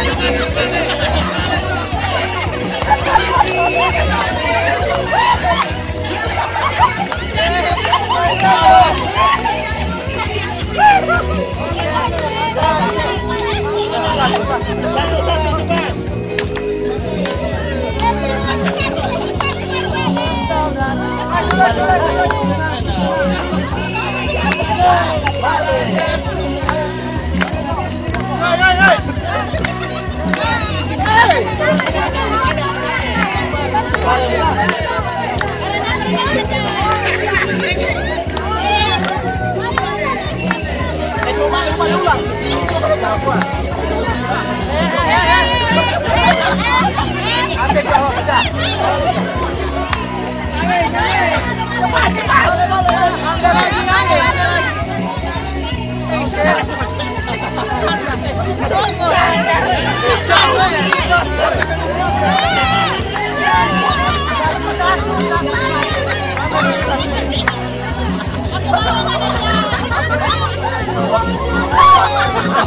Thank you.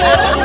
Hey!